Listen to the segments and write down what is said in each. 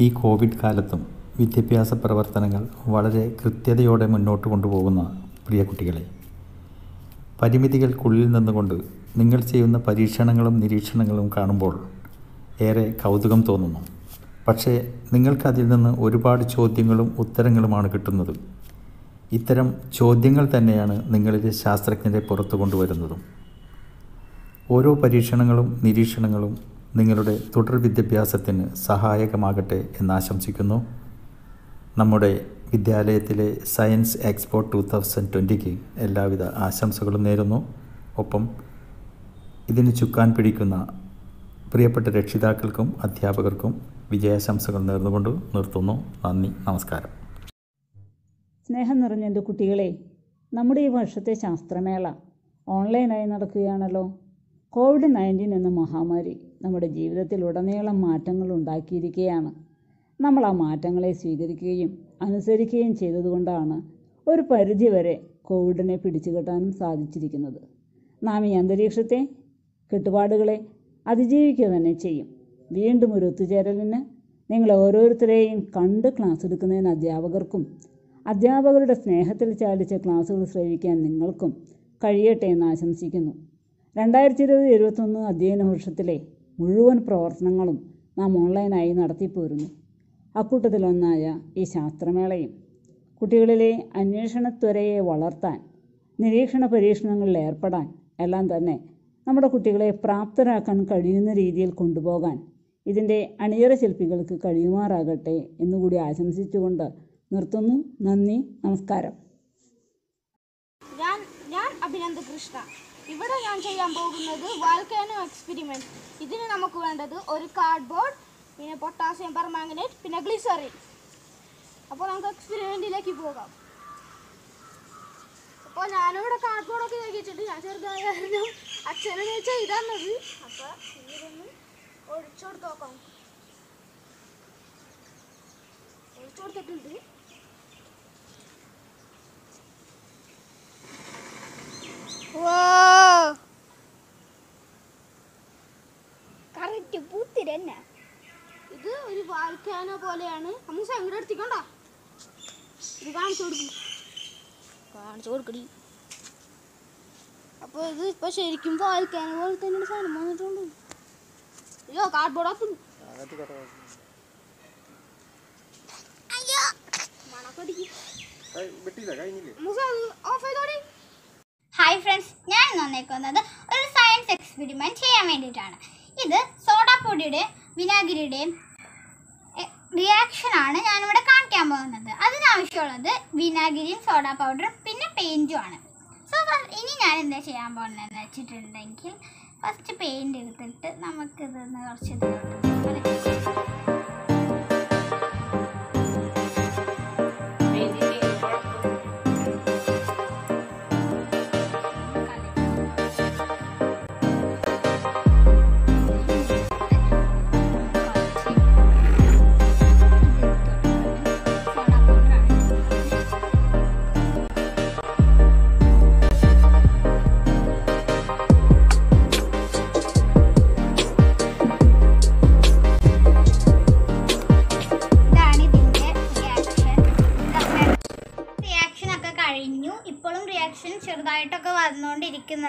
ഈ കോവിഡ് കാലത്തും വിദ്യാഭ്യാസ പ്രവർത്തനങ്ങൾ വളരെ കൃത്യതയോടെ മുന്നോട്ട് കൊണ്ടുപോകുന്ന പ്രിയ കുട്ടികളെ പരിമിതികൾക്കുള്ളിൽ നിന്നുകൊണ്ട് നിങ്ങൾ ചെയ്യുന്ന പരീക്ഷണങ്ങളും നിരീക്ഷണങ്ങളും കാണുമ്പോൾ ഏറെ കൗതുകം തോന്നുന്നു. പക്ഷേ നിങ്ങൾക്കതിൽ നിന്ന് ഒരുപാട് ചോദ്യങ്ങളും ഉത്തരങ്ങളുമാണ് കിട്ടുന്നത്. ഇത്തരം ചോദ്യങ്ങൾ തന്നെയാണ് നിങ്ങളിലെ ശാസ്ത്രജ്ഞരെ പുറത്തു കൊണ്ടുവരുന്നതും. ഓരോ പരീക്ഷണങ്ങളും നിരീക്ഷണങ്ങളും നിങ്ങളുടെ തുടർ വിദ്യാഭ്യാസത്തിന് സഹായകമാകട്ടെ എന്നാശംസിക്കുന്നു നമ്മുടെ വിദ്യാലയത്തിലെ സയൻസ് എക്സ്പോ ടു തൗസൻഡ് ട്വന്റിക്ക് എല്ലാവിധ ആശംസകളും നേരുന്നു. ഒപ്പം ഇതിന് ചുക്കാൻ പിടിക്കുന്ന പ്രിയപ്പെട്ട രക്ഷിതാക്കൾക്കും അധ്യാപകർക്കും വിജയാശംസകൾ നേർന്നുകൊണ്ട് നിർത്തുന്നു. നന്ദി നമസ്കാരം. സ്നേഹം നിറഞ്ഞ എന്റെ കുട്ടികളെ നമ്മുടെ ഈ വർഷത്തെ ശാസ്ത്രമേള ഓൺലൈനായി നടക്കുകയാണല്ലോ. കോവിഡ് നയന്റീൻ എന്ന മഹാമാരി. നമ്മുടെ ജീവിതത്തിൽ ഉടനീളം മാറ്റങ്ങൾ ഉണ്ടാക്കിയിരിക്കുകയാണ് നമ്മൾ ആ മാറ്റങ്ങളെ സ്വീകരിക്കുകയും അനുസരിക്കുകയും ചെയ്തതുകൊണ്ടാണ് ഒരു പരിധിവരെ കോവിഡിനെ പിടിച്ചു കെട്ടാനും സാധിച്ചിരിക്കുന്നത്. നാം ഈ അന്തരീക്ഷത്തെ കെട്ടുപാടുകളെ അതിജീവിക്കുക തന്നെ ചെയ്യും. വീണ്ടും ഒരു ഒത്തുചേരലിന് നിങ്ങൾ ഓരോരുത്തരെയും കണ്ട് ക്ലാസ് എടുക്കുന്നതിന് അധ്യാപകർക്കും അധ്യാപകരുടെ സ്നേഹത്തിൽ ചാലിച്ച ക്ലാസ്സുകൾ ശ്രവിക്കാൻ നിങ്ങൾക്കും കഴിയട്ടെ എന്ന് ആശംസിക്കുന്നു. രണ്ടായിരത്തി ഇരുപത് ഇരുപത്തൊന്ന് അധ്യയന വർഷത്തിലെ മുഴുവൻ പ്രവർത്തനങ്ങളും നാം ഓൺലൈനായി നടത്തിപ്പോരുന്നു. അക്കൂട്ടത്തിലൊന്നായ ഈ ശാസ്ത്രമേളയും കുട്ടികളിലെ അന്വേഷണത്വരയെ വളർത്താൻ നിരീക്ഷണ പരീക്ഷണങ്ങളിൽ ഏർപ്പെടാൻ എല്ലാം തന്നെ നമ്മുടെ കുട്ടികളെ പ്രാപ്തരാക്കാൻ കഴിയുന്ന രീതിയിൽ കൊണ്ടുപോകാൻ ഇതിന്റെ അണിയറ ശില്പികൾക്ക് കഴിയുമാറാകട്ടെ എന്നുകൂടി ആശംസിച്ചുകൊണ്ട് നിർത്തുന്നു. നന്ദി നമസ്കാരം. ഞാൻ ഞാൻ അഭിനന്ദ കൃഷ്ണ. ഇവിടെ ഞാൻ ചെയ്യാൻ പോകുന്നത് വാൽക്കാനോ എക്സ്പെരിമെന്റ് ഇതിന് നമുക്ക് വേണ്ടത് ഒരു കാർഡ്ബോർഡ് പിന്നെ പൊട്ടാസ്യം പെർമാംഗനേറ്റ് പിന്നെ ഗ്ലിസറിൻ അപ്പോൾ നമുക്ക് എക്സ്പെരിമെന്റിലേക്ക് പോകാം. അപ്പോൾ ഞാനിവിടെ കാർഡ്ബോർഡൊക്കെ കഴിച്ചിട്ട് ഞാൻ ചെറുതായിരുന്നു. അച്ഛനെ ചോദിച്ചാൽ ഇതാണത്. അപ്പോൾ ഇതൊന്ന് ഒഴിച്ചു കൊടുത്ത് നോക്കാം. ഒഴിച്ചു കൊടുത്തിട്ടുണ്ട്. കറക്റ്റ് പൂത്തിരന്നെ ഇത് ഒരു വാൽക്കാനോ പോലെയാണ്. നമുക്ക് സങ്കടം എടുത്തിക്കണ്ട. ഇത് കാണിച്ചു കൊടുക്കും. കാണിച്ചു കൊടുക്കടി. അപ്പോൾ ഇത് ഇപ്പൊ ശരിക്കും വാൽക്കാനോ പോലെ തന്നെ സാധനം വന്നിട്ടുണ്ട്. അയ്യോ കാർഡ്ബോർഡ് അപ്പം അയ്യോ. മണക്കടിക്ക്. ഓഫ് ചെയ്തോടി. ഹായ് ഫ്രണ്ട്സ് ഞാൻ വന്നേക്കുന്നത് ഒരു സയൻസ് എക്സ്പെരിമെന്റ് ചെയ്യാൻ വേണ്ടിയിട്ടാണ്. ഇത് സോഡാപ്പൊടിയുടെ വിനാഗിരിയുടെയും റിയാക്ഷനാണ് ഞാനിവിടെ കാണിക്കാൻ പോകുന്നത്. അതിനാവശ്യമുള്ളത് വിനാഗിരിയും സോഡാ പൗഡറും പിന്നെ പെയിന്റും ആണ്. സോ ഇനി ഞാൻ എന്താ ചെയ്യാൻ പോകുന്നതെന്ന് വെച്ചിട്ടുണ്ടെങ്കിൽ ഫസ്റ്റ് പെയിന്റ് എടുത്തിട്ട് നമുക്കിതൊന്ന് കുറച്ച്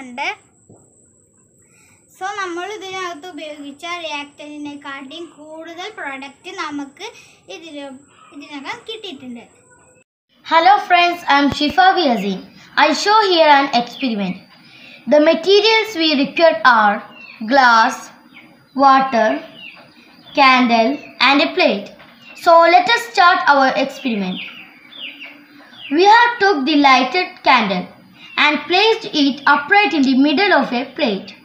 വന്നുകൊണ്ടിരിക്കുന്നുണ്ട് സോ നമ്മൾ ഇതിനകത്ത് ഉപയോഗിച്ച റിയാക്ടറിനെക്കാട്ടിയും കൂടുതൽ പ്രൊഡക്റ്റ് നമുക്ക് ഇതിൽ ഇതിനകം കിട്ടിയിട്ടുണ്ട് Hello friends, I'm Shifa Viazin. I show here an experiment. The materials we required are glass, water, candle and a plate. So let us start our experiment. We have took the lighted candle and placed it upright in the middle of a plate.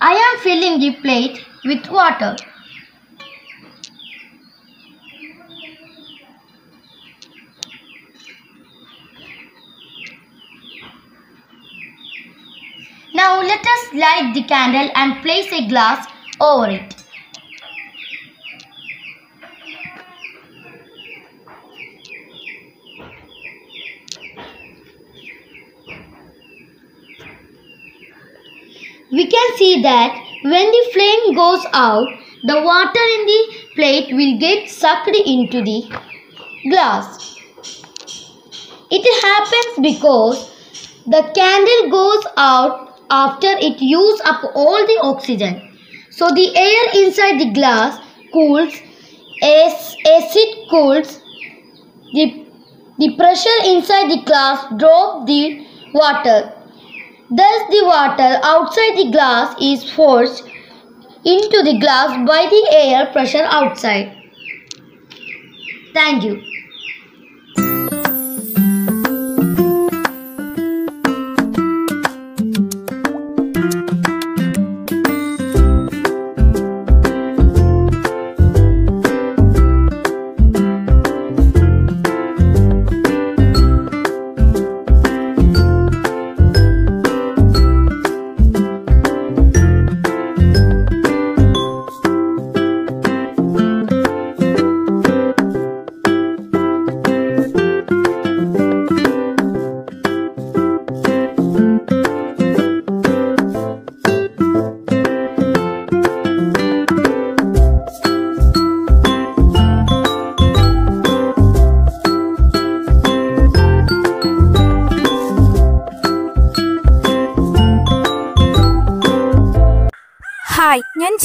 I am filling the plate with water. Now let us light the candle and place a glass over it. We can see that when the flame goes out, the water in the plate will get sucked into the glass. It happens because the candle goes out after it uses up all the oxygen. So the air inside the glass cools as, it cools the, the pressure inside the glass drop the water. Thus the water outside the glass is forced into the glass by the air pressure outside. Thank you.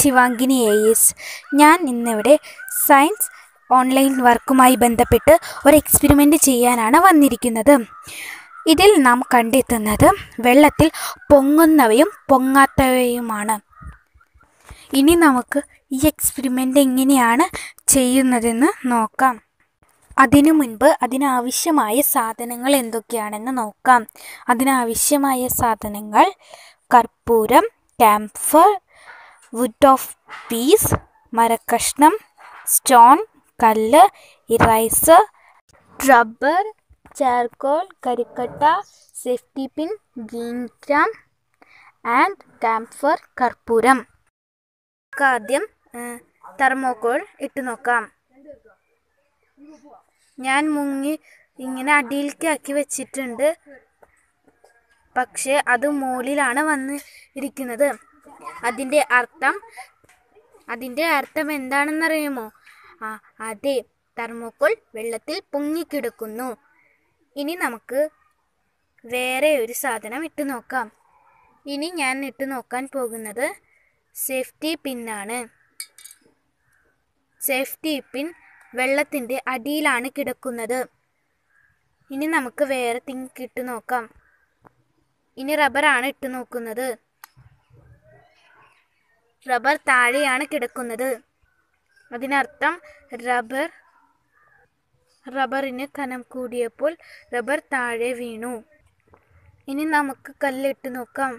Shivangini A S ഞാൻ ഇന്നിവിടെ science online വർക്കുമായി ബന്ധപ്പെട്ട് ഒരു experiment ചെയ്യാനാണ് വന്നിരിക്കുന്നത്. ഇതിൽ നാം കണ്ടെത്തുന്നത് വെള്ളത്തിൽ പൊങ്ങുന്നവയും പൊങ്ങാത്തവയുമാണ്. ഇനി നമുക്ക് ഈ എക്സ്പെരിമെന്റ് എങ്ങനെയാണ് ചെയ്യുന്നതെന്ന് നോക്കാം. അതിനു മുൻപ് അതിനാവശ്യമായ സാധനങ്ങൾ എന്തൊക്കെയാണെന്ന് നോക്കാം. അതിനാവശ്യമായ സാധനങ്ങൾ കർപ്പൂരം ക്യാംഫർ വുഡ് ഓഫ് പീസ് മരക്കഷ്ണം സ്റ്റോൺ കല്ല് eraser rubber charcoal കരിക്കട്ട safety pin green gram and camphor കർപ്പൂരം. നമുക്ക് ആദ്യം തെർമോക്കോൾ ഇട്ട് നോക്കാം. ഞാൻ മുങ്ങി ഇങ്ങനെ അടിയിലേക്ക് ആക്കി വെച്ചിട്ടുണ്ട്. പക്ഷേ അത് മുകളിലാണ് വന്ന് ഇരിക്കുന്നത് അതിന്റെ അർത്ഥം അതിന്റെ അർത്ഥം എന്താണെന്നറിയുമോ? ആ അതെ തെർമോക്കോൾ വെള്ളത്തിൽ പൊങ്ങിക്കിടക്കുന്നു. ഇനി നമുക്ക് വേറെ ഒരു സാധനം ഇട്ട് നോക്കാം. ഇനി ഞാൻ ഇട്ട് നോക്കാൻ പോകുന്നത് സേഫ്റ്റി പിന്നാണ് സേഫ്റ്റി പിൻ വെള്ളത്തിന്റെ അടിയിലാണ് കിടക്കുന്നത്. ഇനി നമുക്ക് വേറെ തിങ് ഇട്ട് നോക്കാം. ഇനി റബ്ബറാണ് ഇട്ട് നോക്കുന്നത്. റബ്ബർ താഴെയാണ് കിടക്കുന്നത്. അതിനർത്ഥം റബ്ബർ റബ്ബറിന് കനം കൂടിയപ്പോൾ റബ്ബർ താഴെ വീണു. ഇനി നമുക്ക് കല്ലിട്ട് നോക്കാം.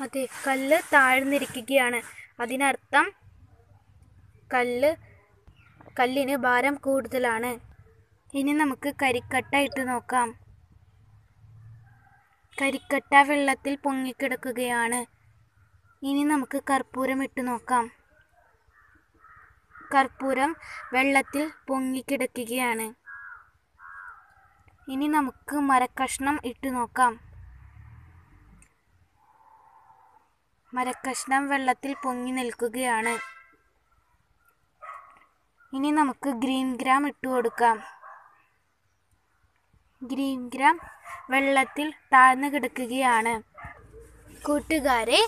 അതെ കല്ല് താഴ്ന്നിരിക്കുകയാണ്. അതിനർത്ഥം കല്ല് കല്ലിന് ഭാരം കൂടുതലാണ്. ഇനി നമുക്ക് കരിക്കട്ട ഇട്ട് നോക്കാം. കരിക്കട്ട വെള്ളത്തിൽ പൊങ്ങിക്കിടക്കുകയാണ്. ഇനി നമുക്ക് കർപ്പൂരം ഇട്ട് നോക്കാം. കർപ്പൂരം വെള്ളത്തിൽ പൊങ്ങിക്കിടക്കുകയാണ്. ഇനി നമുക്ക് മരക്കഷ്ണം ഇട്ട് നോക്കാം. മരക്കഷ്ണം വെള്ളത്തിൽ പൊങ്ങി നിൽക്കുകയാണ്. ഇനി നമുക്ക് ഗ്രീൻ ഗ്രാം ഇട്ട് കൊടുക്കാം. ഗ്രീൻ ഗ്രാം വെള്ളത്തിൽ താഴ്ന്നു കിടക്കുകയാണ്. കൂട്ടുകാരെ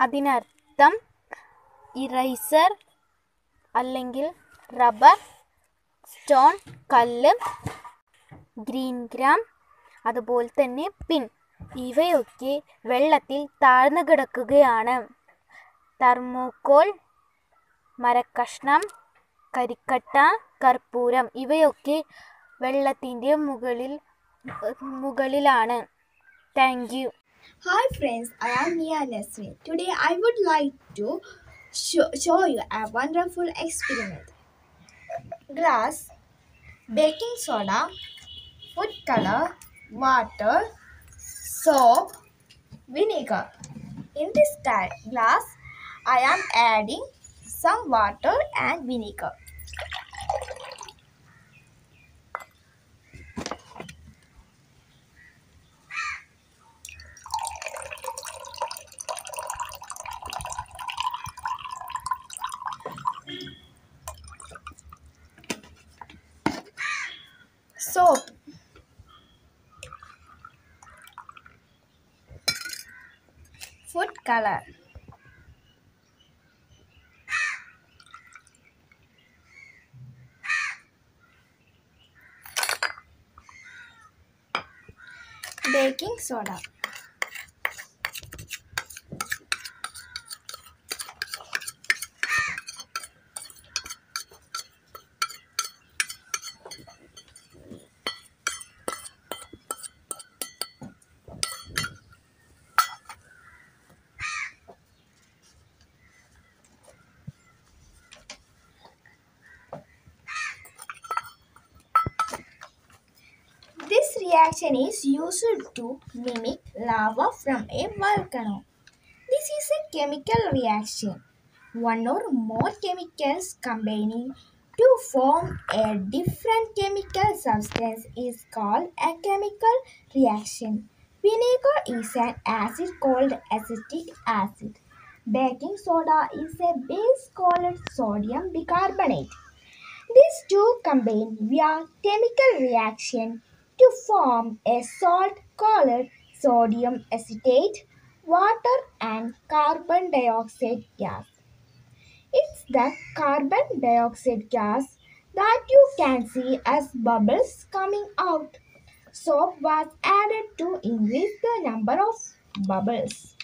അതിനർത്ഥം ഇറൈസർ അല്ലെങ്കിൽ റബ്ബർ സ്റ്റോൺ കല്ല് ഗ്രീൻ ഗ്രാം അതുപോലെ തന്നെ പിൻ ഇവയൊക്കെ വെള്ളത്തിൽ താഴ്ന്നു കിടക്കുകയാണ്. തെർമോക്കോൾ മരക്കഷ്ണം കരിക്കട്ട കർപ്പൂരം ഇവയൊക്കെ വെള്ളത്തിന്റെ മുകളിൽ മുകളിലാണ്. Thank you hi friends I am Niya Lasmi today I would like to show you a wonderful experiment glass baking soda food colour water soap vinegar in this glass I am adding some water and vinegar color baking soda This is used to mimic lava from a volcano. This is a chemical reaction. One or more chemicals combining to form a different chemical substance is called a chemical reaction. Vinegar is an acid called acetic acid. Baking soda is a base called sodium bicarbonate. These two combine via chemical reaction to form a salt called sodium acetate, water, and carbon dioxide gas. It's the carbon dioxide gas that you can see as bubbles coming out. Soap was added to increase the number of bubbles.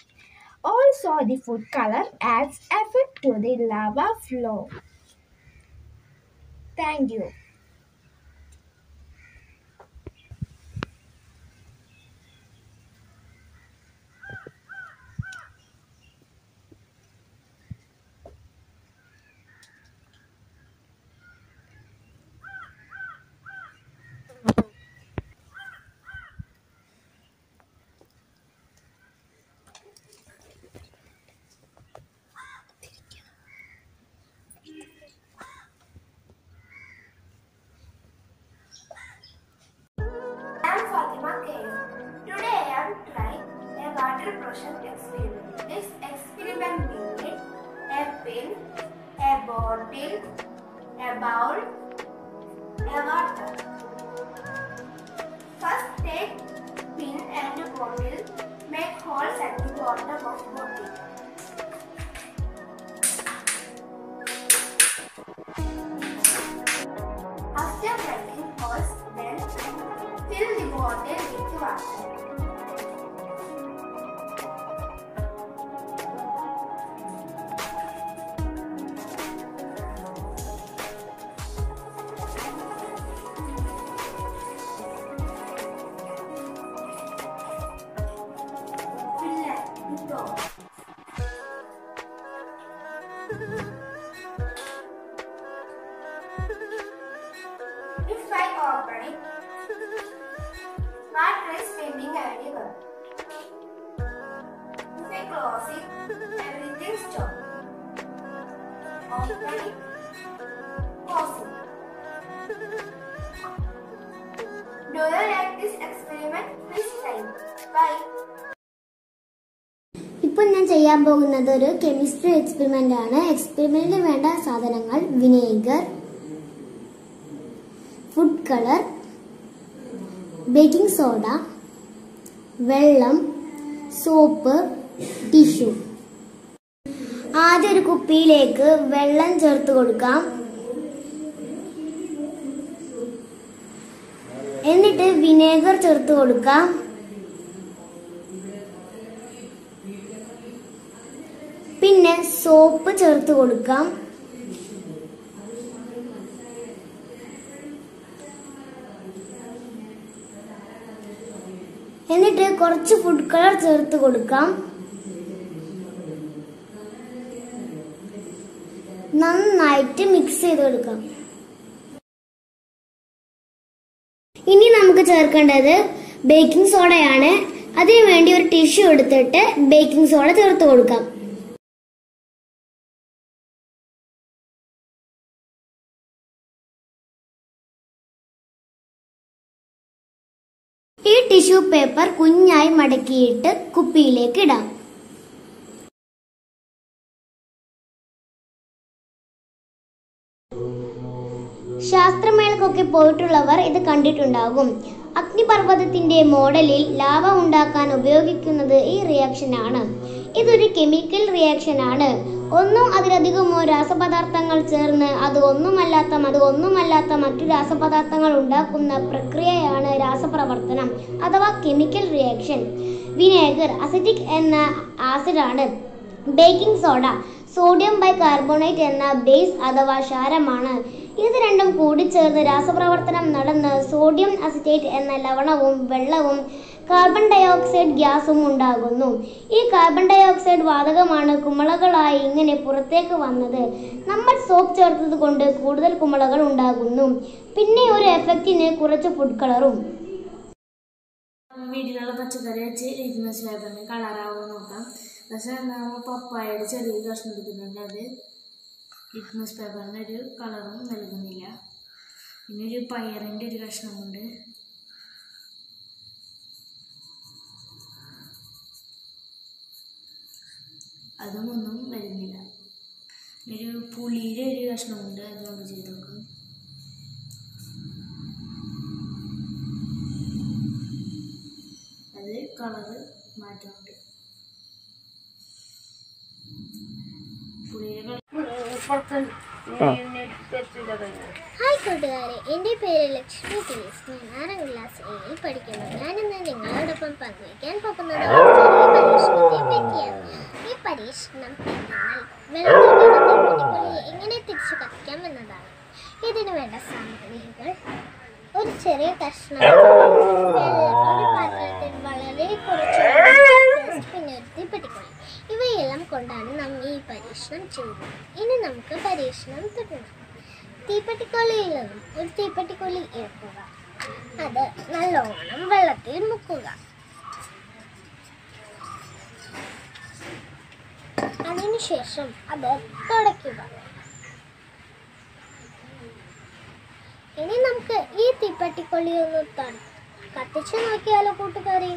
Also, the food color adds effect to the lava flow. Thank you. പോകുന്നത് ഒരു chemistry experiment ആണ്. എക്സ്പെരിമെന്റിന് വേണ്ട സാധനങ്ങൾ vinegar food colour baking soda വെള്ളം soap tissue ആദ്യം ഒരു കുപ്പിയിലേക്ക് വെള്ളം ചേർത്ത് കൊടുക്കാം. എന്നിട്ട് വിനേഗർ ചേർത്ത് കൊടുക്കാം. പിന്നെ സോപ്പ് ചേർത്ത് കൊടുക്കാം. എന്നിട്ട് കുറച്ച് ഫുഡ് കളർ ചേർത്ത് കൊടുക്കാം. നന്നായിട്ട് മിക്സ് ചെയ്ത് കൊടുക്കാം. ഇനി നമുക്ക് ചേർക്കേണ്ടത് ബേക്കിംഗ് സോഡയാണ് അതിനു വേണ്ടി ഒരു ടിഷ്യൂ എടുത്തിട്ട് ബേക്കിംഗ് സോഡ ചേർത്ത് കൊടുക്കാം. പേപ്പർ കുഞ്ഞായി മടക്കിയിട്ട് കുപ്പിയിലേക്ക് ഇടാം. ശാസ്ത്രമേളക്കൊക്കെ പോയിട്ടുള്ളവർ ഇത് കണ്ടിട്ടുണ്ടാകും. അഗ്നിപർവതത്തിന്റെ മോഡലിൽ ലാവ ഉണ്ടാക്കാൻ ഉപയോഗിക്കുന്നത് ഈ റിയാക്ഷനാണ് ഇതൊരു കെമിക്കൽ റിയാക്ഷൻ ആണ്. ഒന്നോ അതിലധികമോ രാസപദാർത്ഥങ്ങൾ ചേർന്ന് അത് ഒന്നുമല്ലാത്ത അത് ഒന്നുമല്ലാത്ത മറ്റു രാസപദാർത്ഥങ്ങൾ ഉണ്ടാക്കുന്ന പ്രക്രിയയാണ് രാസപ്രവർത്തനം അഥവാ കെമിക്കൽ റിയാക്ഷൻ വിനേഗർ അസിറ്റിക് എന്ന ആസിഡാണ് baking soda sodium bicarbonate എന്ന ബേസ് അഥവാ ക്ഷാരമാണ്. ഇത് രണ്ടും കൂടിച്ചേർന്ന് രാസപ്രവർത്തനം നടന്ന് സോഡിയം അസിറ്റേറ്റ് എന്ന ലവണവും വെള്ളവും കാർബൺ ഡയോക്സൈഡ് ഗ്യാസും ഉണ്ടാകുന്നു. ഈ കാർബൺ ഡയോക്സൈഡ് വാതകമാണ് കുമിളകളായി ഇങ്ങനെ പുറത്തേക്ക് വന്നത്. നമ്മൾ സോപ്പ് ചേർത്തത് കൊണ്ട് കൂടുതൽ കുമിളകൾ ഉണ്ടാകുന്നു. പിന്നെ ഒരു എഫക്റ്റിന് കുറച്ച് ഫുഡ് കളറും വീട്ടിലുള്ള പച്ചക്കറി വെച്ച് ഇരുന്ന ശേഖരം കളറാവുമോ നോക്കാം. പക്ഷെ നമ്മൾ പപ്പായയുടെ ചെറിയ കഷ്ണം എടുക്കുന്നുണ്ട്. അത് ലിറ്റ്മസ് പേപ്പറിന്റെ ഒരു കളറും നൽകുന്നില്ല. പിന്നെ ഒരു പയറിന്റെ ഒരു കഷ്ണമുണ്ട് അതും ഒന്നും വരുന്നില്ല. ഒരു പുളിയുടെ ഒരു കഷ്ണമുണ്ട് അത് നമുക്ക് ചെയ്ത് നോക്കാം. അത് കളറ് മാറ്റമുണ്ട്. പുളിയുടെ ഹായ് കൂട്ടുകാരെ. എന്റെ പേര് ലക്ഷ്മി ടീസ് ഞാൻ ആറാം ക്ലാസ് എയിൽ പഠിക്കുന്നു. ഞാൻ ഇന്ന് നിങ്ങളോടൊപ്പം പങ്കുവയ്ക്കാൻ പോകുന്നത് ഈ പരീക്ഷണം എങ്ങനെ തിരിച്ചു കത്തിക്കാം എന്നതാണ്. ഇതിനു വേണ്ട സാമഗ്രികൾ ഒരു ചെറിയ കഷ്ണം പാത്രത്തിൽ വളരെ കുറച്ച് പിന്നെ ഒരു തീപ്പെട്ടിക്കൊള്ളി ഇവയെല്ലാം കൊണ്ടാണ് നാം ഈ പരീക്ഷണം ചെയ്യുന്നത് ഇനി നമുക്ക് പരീക്ഷണം തുടങ്ങാം തീപ്പെട്ടിക്കൊള്ളിയിൽ നിന്നും ഒരു തീപ്പെട്ടിക്കൊള്ളി എടുക്കുക അത് നല്ലോണം വെള്ളത്തിൽ മുക്കുക. അതിനുശേഷം അത് തുടയ്ക്കുക. ഇനി നമുക്ക് ഈ തീപ്പെട്ടിക്കൊള്ളി ഒന്ന് കത്തിച്ചു നോക്കിയാലോ കൂട്ടുകാരെ?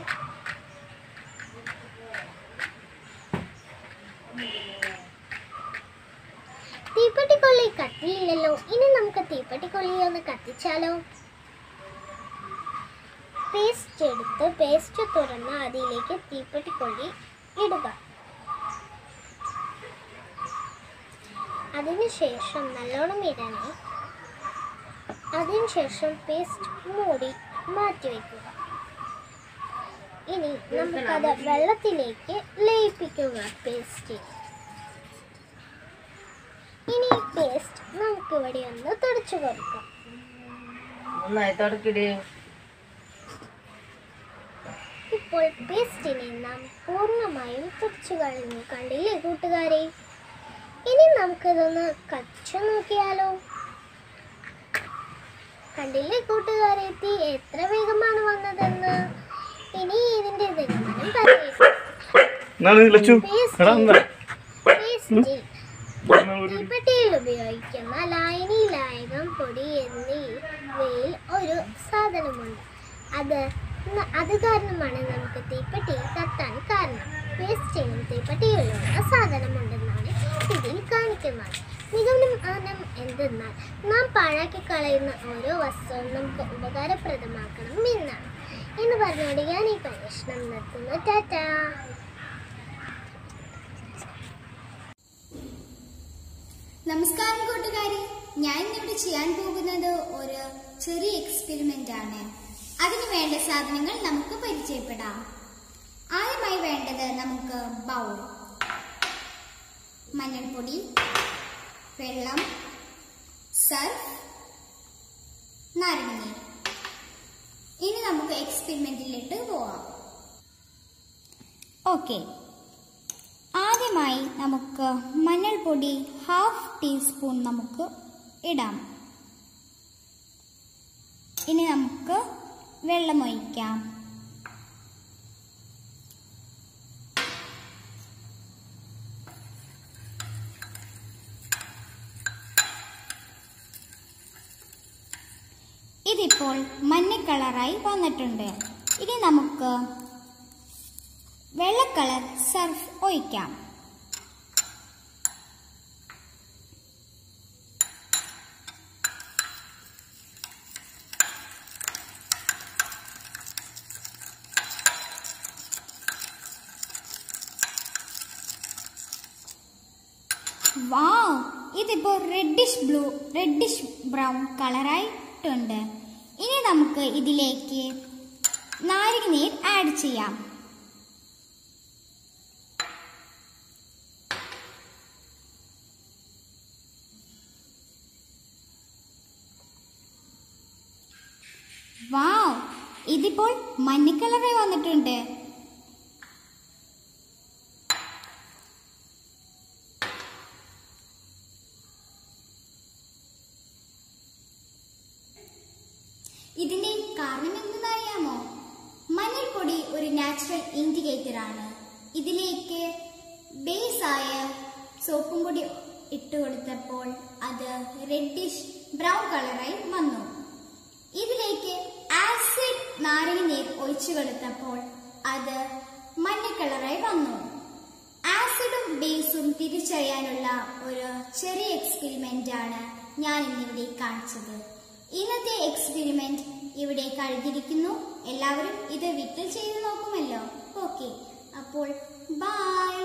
തീപ്പെട്ടിക്കൊള്ളി കത്തിയില്ലല്ലോ ഇനി നമുക്ക് തീപ്പെട്ടിക്കൊള്ളി ഒന്ന് കത്തിച്ചാലോ? പേസ്റ്റ് എടുത്ത് പേസ്റ്റ് തുറന്ന് അതിലേക്ക് തീപ്പെട്ടിക്കൊള്ളി ഇടുക. അതിനുശേഷം നല്ലോണം ഇടണേ. അതിനുശേഷം പേസ്റ്റ് മൂടി മാറ്റി വയ്ക്കുക ഇനി നമുക്കത് വെള്ളത്തിലേക്ക് ലയിപ്പിക്കുക പേസ്റ്റ്. ഇനി പേസ്റ്റ് നമുക്ക് ഇവിടെ ഒന്ന് തുടച്ചു കൊടുക്കാം. ഇപ്പോൾ പേസ്റ്റിനെ നാം പൂർണമായും തുടച്ചു കഴിഞ്ഞു. കണ്ടില്ലേ കൂട്ടുകാരെ? ഇനി നമുക്കിതൊന്ന് കച്ചു നോക്കിയാലോ? കണ്ടില്ലേ കൂട്ടുകാരെ? തീ എത്ര വേഗമാണ് വന്നതെന്ന്? ഇനി ഇതിന്റെ പേസ്റ്റിൽ തീപ്പെട്ടിയിൽ ഉപയോഗിക്കുന്ന ലായനി ലായകം പൊടി എന്നിവയിൽ ഒരു സാധനമുണ്ട്. അത് അത് കാരണമാണ് നമുക്ക് തീപ്പെട്ടി കത്താൻ കാരണം. വേസ്റ്റിനും തീപ്പെട്ടിയിലുള്ള സാധനമുണ്ടെന്നാണ് ഇതിൽ കാണിക്കുന്നത്. നിഗമനം എന്തെന്നാൽ നാം പാഴാക്കി കളയുന്ന ഓരോ വസ്തുവും നമുക്ക് ഉപകാരപ്രദമാക്കണം എന്നാണ്. എന്ന് പറഞ്ഞുകൊണ്ട് ഞാൻ ഈ പരീക്ഷണം നിർത്തുന്നു. ടാറ്റാ. നമസ്കാരം കൂട്ടുകാരെ. ഞാൻ ഇന്നിവിടെ ചെയ്യാൻ പോകുന്നത് ഒരു ചെറിയ എക്സ്പെരിമെന്റ് ആണ്. അതിന് വേണ്ട സാധനങ്ങൾ നമുക്ക് പരിചയപ്പെടാം. ആദ്യമായി വേണ്ടത് നമുക്ക് ബൗൾ മഞ്ഞൾപ്പൊടി വെള്ളം സർഫ് നാരങ്ങ ഇനി നമുക്ക് എക്സ്പെരിമെന്റിലിട്ട് പോവാം. ഓക്കെ ആദ്യമായി നമുക്ക് മഞ്ഞൾപ്പൊടി ഹാഫ് ടീസ്പൂൺ നമുക്ക് ഇടാം. ഇനി നമുക്ക് വെള്ളമൊഴിക്കാം ഇതിപ്പോൾ മഞ്ഞ കളറായി വന്നിട്ടുണ്ട്. ഇനി നമുക്ക് വെള്ളക്കളർ സർഫ് ഒഴിക്കാം ഇതിപ്പോൾ റെഡിഷ് ബ്ലൂ റെഡിഷ് ബ്രൗൺ കളറായിട്ടുണ്ട് ഇനി നമുക്ക് ഇതിലേക്ക് നാരങ്ങനീർ ആഡ് ചെയ്യാം. വാവ് ഇതിപ്പോൾ മഞ്ഞ കളറായി വന്നിട്ടുണ്ട് ഇതിന്റെ കാരണം എന്തെന്നറിയാമോ മഞ്ഞൾപ്പൊടി ഒരു നാച്ചുറൽ ഇൻഡിക്കേറ്റർ ആണ്. ഇതിലേക്ക് ബേസ് ആയ സോപ്പും പൊടി ഇട്ട് കൊടുത്തപ്പോൾ അത് റെഡിഷ് ബ്രൗൺ കളറായി വന്നു. ഇതിലേക്ക് ആസിഡ് നാരങ്ങ നീർ ഒഴിച്ചു കൊടുത്തപ്പോൾ അത് മഞ്ഞ കളറായി വന്നു. ആസിഡും ബേസും തിരിച്ചറിയാനുള്ള ഒരു ചെറിയ എക്സ്പെരിമെന്റ് ആണ് ഞാൻ ഇന്നിവിടെ കാണിച്ചത്. ഇന്നത്തെ എക്സ്പെരിമെന്റ് ഇവിടെ കഴിഞ്ഞിരിക്കുന്നു എല്ലാവരും ഇത് വീട്ടിൽ ചെയ്തു നോക്കുമല്ലോ. ഓക്കെ. അപ്പോൾ ബായ്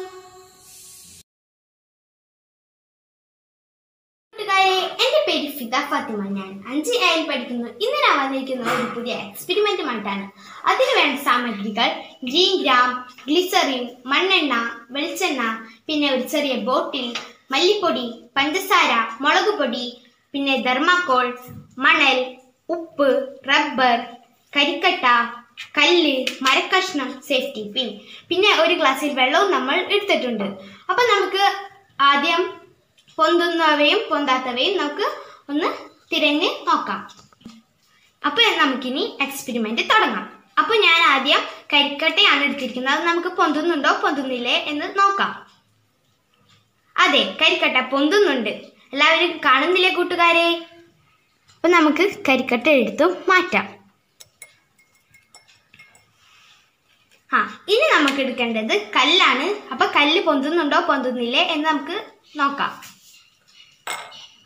എന്റെ പേര് ഫിദ ഫാത്തിമ. ഞാൻ അഞ്ച് എയിൽ പഠിക്കുന്നു. ഇന്ന് ഞാൻ വന്നിരിക്കുന്ന ഒരു പുതിയ എക്സ്പെരിമെന്റുമായിട്ടാണ്. അതിന് വേണ്ട സാമഗ്രികൾ ഗ്രീൻ ഗ്രാം ഗ്ലിസറിൻ മണ്ണെണ്ണ വെളിച്ചെണ്ണ പിന്നെ ഒരു ചെറിയ ബോട്ടിൽ മല്ലിപ്പൊടി പഞ്ചസാര മുളക് പൊടി പിന്നെ ധർമാക്കോൾ മണൽ ഉപ്പ് റബ്ബർ കരിക്കട്ട കല്ല് മരക്കഷ്ണം സേഫ്റ്റി പിൻ പിന്നെ ഒരു ഗ്ലാസ്സിൽ വെള്ളവും നമ്മൾ എടുത്തിട്ടുണ്ട്. അപ്പൊ നമുക്ക് ആദ്യം പൊന്തുന്നവയും പൊന്താത്തവയും നമുക്ക് ഒന്ന് തിരഞ്ഞ് നോക്കാം. അപ്പൊ നമുക്കിനി എക്സ്പെരിമെന്റ് തുടങ്ങാം. അപ്പോൾ ഞാൻ ആദ്യം കരിക്കട്ടയാണ് എടുത്തിരിക്കുന്നത്. അത് നമുക്ക് പൊന്തുന്നുണ്ടോ പൊന്തുന്നില്ലേ എന്ന് നോക്കാം. അതെ കരിക്കട്ട പൊന്തുന്നുണ്ട്. എല്ലാവരും കാണുന്നില്ലേ കൂട്ടുകാരെ? അപ്പൊ നമുക്ക് കരിക്കട്ട എടുത്തു മാറ്റാം. ആ ഇനി നമുക്ക് എടുക്കേണ്ടത് കല്ലാണ്. അപ്പം കല്ല് പൊന്തുന്നുണ്ടോ പൊന്തുന്നില്ലേ എന്ന് നമുക്ക് നോക്കാം.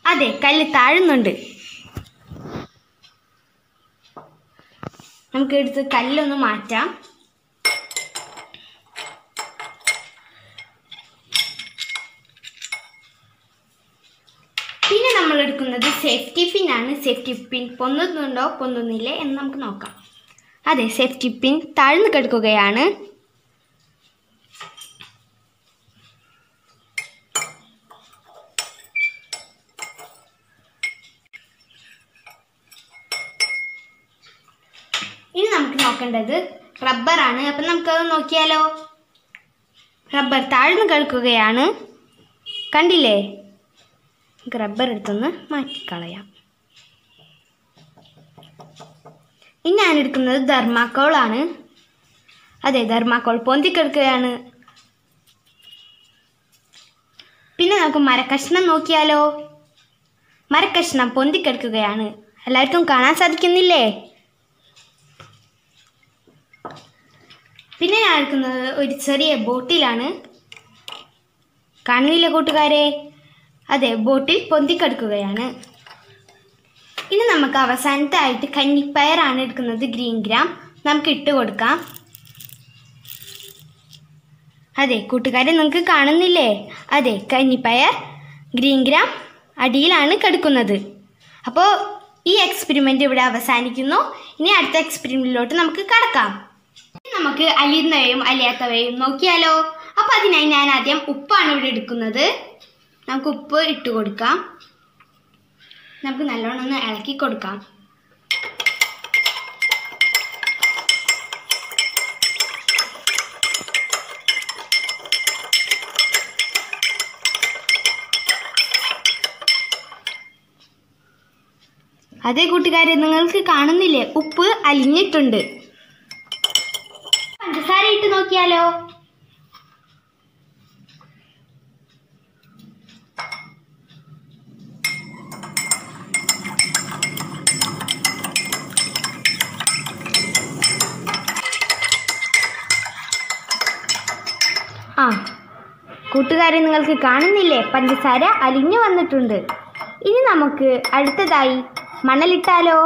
അതെ കല്ല് താഴുന്നുണ്ട്. നമുക്ക് എടുത്ത് കല്ലൊന്ന് മാറ്റാം പിന്നെ നമ്മൾ എടുക്കുന്നത് ആണ് സേഫ്റ്റി പിൻ പൊന്നുന്നുണ്ടോ പൊന്നുന്നില്ലേ എന്ന് നമുക്ക് നോക്കാം. അതെ സേഫ്റ്റി പിൻ താഴ്ന്നു കിടക്കുകയാണ്. ഇനി നമുക്ക് നോക്കേണ്ടത് റബ്ബറാണ് അപ്പം നമുക്കത് നോക്കിയാലോ? റബ്ബർ താഴ്ന്നു കിടക്കുകയാണ്. കണ്ടില്ലേ? റബ്ബർ എടുത്തൊന്ന് മാറ്റിക്കളയാം. ഇനി ഞാൻ എടുക്കുന്നത് ധർമാക്കോളാണ്. അതെ ധർമാക്കോൾ പൊന്തിക്കെടുക്കുകയാണ്. പിന്നെ നമുക്ക് മരക്കഷ്ണം നോക്കിയാലോ? മരക്കഷ്ണം പൊന്തിക്കെടുക്കുകയാണ്. എല്ലാവർക്കും കാണാൻ സാധിക്കുന്നില്ലേ? പിന്നെ ഞാൻ എടുക്കുന്നത് ഒരു ചെറിയ ബോട്ടിലാണ്. കാണുന്നില്ല കൂട്ടുകാരെ അതെ ബോട്ടിൽ പൊന്തിക്കെടുക്കുകയാണ്. ഇനി നമുക്ക് അവസാനത്തെ ആയിട്ട് കഞ്ഞിപ്പയറാണ് എടുക്കുന്നത്. ഗ്രീൻ ഗ്രാം നമുക്ക് ഇട്ട് കൊടുക്കാം. അതെ കൂട്ടുകാരെ നിങ്ങൾക്ക് കാണുന്നില്ലേ? അതെ കഞ്ഞിപ്പയർ ഗ്രീൻ ഗ്രാം അടിയിലാണ് കിടക്കുന്നത്. അപ്പോൾ ഈ എക്സ്പെരിമെന്റ് ഇവിടെ അവസാനിക്കുന്നു. ഇനി അടുത്ത എക്സ്പെരിമെന്റിലോട്ട് നമുക്ക് കടക്കാം. നമുക്ക് അലിയുന്നവയും അലിയാത്തവയും നോക്കിയാലോ? അപ്പോൾ അതിനായി ഞാൻ ആദ്യം ഉപ്പാണ് ഇവിടെ എടുക്കുന്നത്. നമുക്ക് ഉപ്പ് ഇട്ട് കൊടുക്കാം. നമുക്ക് നല്ലോണം ഒന്ന് ഇളക്കി കൊടുക്കാം. അതേ കൂട്ടുകാരെ നിങ്ങൾക്ക് കാണുന്നില്ലേ? ഉപ്പ് അലിഞ്ഞിട്ടുണ്ട്. പഞ്ചസാര ഇട്ട് നോക്കിയാലോ? കൂട്ടുകാരെ നിങ്ങൾക്ക് കാണുന്നില്ലേ? പഞ്ചസാര അലിഞ്ഞു വന്നിട്ടുണ്ട്. ഇനി നമുക്ക് അടുത്തതായി മണലിട്ടാലോ?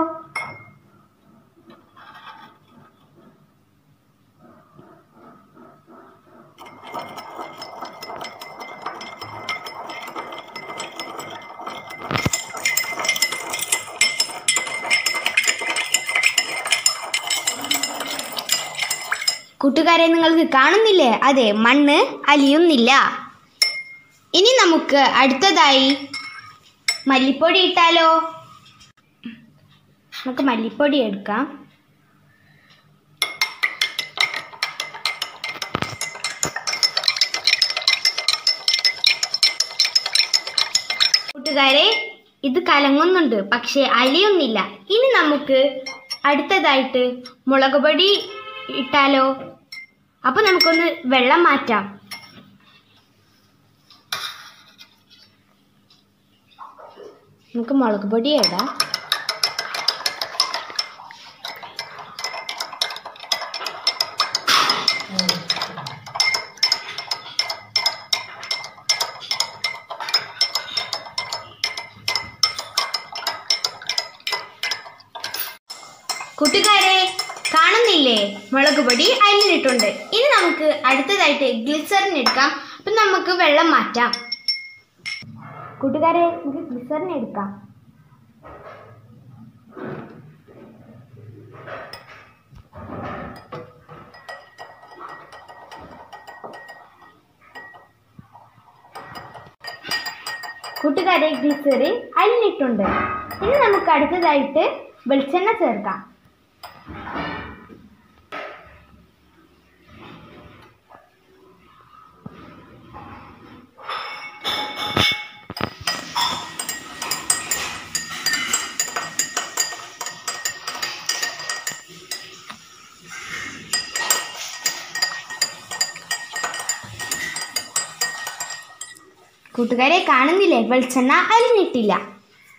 കൂട്ടുകാരെ നിങ്ങൾക്ക് കാണുന്നില്ലേ? അതെ മണ്ണ് അലിയുന്നില്ല. ഇനി നമുക്ക് അടുത്തതായി മല്ലിപ്പൊടി ഇട്ടാലോ? നമുക്ക് മല്ലിപ്പൊടി എടുക്കാം. കൂട്ടുകാരെ ഇത് കലങ്ങുന്നുണ്ട് പക്ഷെ അലിയൊന്നില്ല ഇനി നമുക്ക് അടുത്തതായിട്ട് മുളക് പൊടി ഇട്ടാലോ? അപ്പോൾ നമുക്കൊന്ന് വെള്ളം മാറ്റാം. നമുക്ക് മുളക് പൊടി ഇടാം. കൂട്ടുകാരെ കാണുന്നില്ലേ? മുളക് പൊടി അരിഞ്ഞിട്ടുണ്ട്. ഇനി നമുക്ക് അടുത്തതായിട്ട് ഗ്ലിസറിൻ എടുക്കാം. അപ്പം നമുക്ക് വെള്ളം മാറ്റാം. കൂട്ടുകാരെ നമുക്ക് ഗ്ലിസറിൻ എടുക്കാം. കൂട്ടുകാരെ ഗ്ലിസറിൻ അല്ലിട്ടുണ്ട്. ഇനി നമുക്ക് അടുത്തതായിട്ട് വെളിച്ചെണ്ണ ചേർക്കാം. കൂട്ടുകാരെ കാണുന്നില്ലേ? വെളിച്ചെണ്ണ അരിഞ്ഞിട്ടില്ല.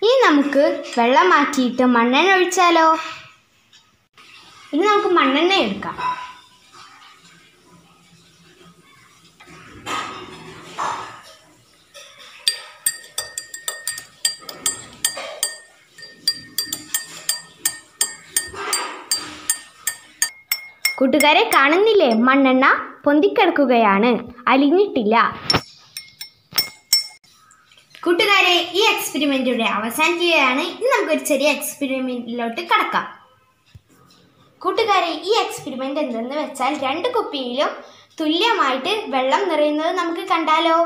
ഇനി നമുക്ക് വെള്ളം മാറ്റിയിട്ട് മണ്ണെണ്ണ ഒഴിച്ചാലോ? ഇനി നമുക്ക് മണ്ണെണ്ണ എടുക്കാം. കൂട്ടുകാരെ കാണുന്നില്ലേ? മണ്ണെണ്ണ പൊന്തിക്കിടക്കുകയാണ്. അലിഞ്ഞിട്ടില്ല. കൂട്ടുകാരെ ഈ എക്സ്പെരിമെന്റ് ഇവിടെ അവസാനിക്കുകയാണ്. ഇനി നമുക്കൊരു ചെറിയ എക്സ്പെരിമെന്റിലോട്ട് കടക്കാം. കൂട്ടുകാരെ ഈ എക്സ്പെരിമെന്റ് എന്തെന്ന് വെച്ചാൽ രണ്ട് കുപ്പിയിലും തുല്യമായിട്ട് വെള്ളം നിറയുന്നത് നമുക്ക് കണ്ടാലോ?